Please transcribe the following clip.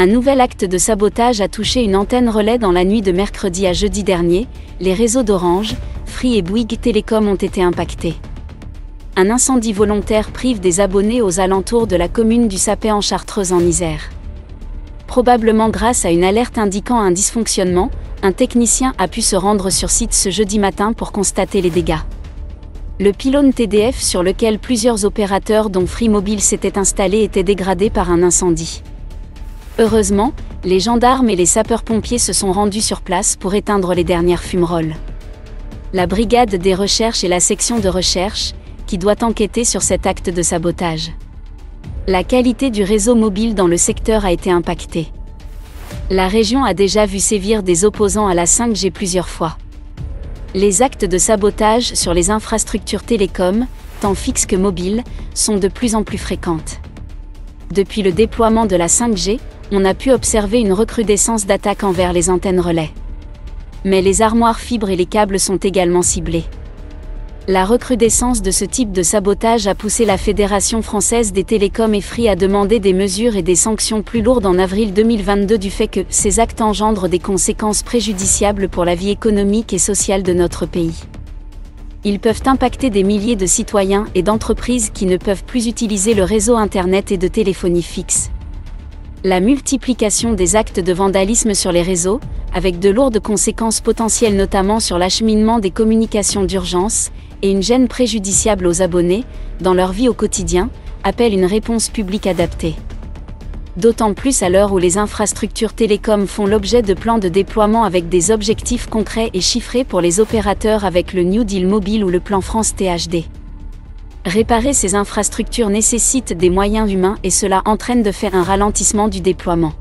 Un nouvel acte de sabotage a touché une antenne relais dans la nuit de mercredi à jeudi dernier. Les réseaux d'Orange, Free et Bouygues Télécom ont été impactés. Un incendie volontaire prive des abonnés aux alentours de la commune du Sapé en Chartreuse en Isère. Probablement grâce à une alerte indiquant un dysfonctionnement, un technicien a pu se rendre sur site ce jeudi matin pour constater les dégâts. Le pylône TDF sur lequel plusieurs opérateurs dont Free Mobile s'étaient installés était dégradé par un incendie. Heureusement, les gendarmes et les sapeurs-pompiers se sont rendus sur place pour éteindre les dernières fumerolles. La brigade des recherches et la section de recherche, qui doit enquêter sur cet acte de sabotage. La qualité du réseau mobile dans le secteur a été impactée. La région a déjà vu sévir des opposants à la 5G plusieurs fois. Les actes de sabotage sur les infrastructures télécom, tant fixes que mobiles, sont de plus en plus fréquentes. Depuis le déploiement de la 5G, on a pu observer une recrudescence d'attaques envers les antennes relais. Mais les armoires fibres et les câbles sont également ciblés. La recrudescence de ce type de sabotage a poussé la Fédération française des télécoms et Free à demander des mesures et des sanctions plus lourdes en avril 2022 du fait que ces actes engendrent des conséquences préjudiciables pour la vie économique et sociale de notre pays. Ils peuvent impacter des milliers de citoyens et d'entreprises qui ne peuvent plus utiliser le réseau Internet et de téléphonie fixe la multiplication des actes de vandalisme sur les réseaux, avec de lourdes conséquences potentielles notamment sur l'acheminement des communications d'urgence, et une gêne préjudiciable aux abonnés, dans leur vie au quotidien, appelle une réponse publique adaptée. D'autant plus à l'heure où les infrastructures télécom font l'objet de plans de déploiement avec des objectifs concrets et chiffrés pour les opérateurs avec le New Deal mobile ou le plan France THD. Réparer ces infrastructures nécessite des moyens humains et cela entraîne de faire un ralentissement du déploiement.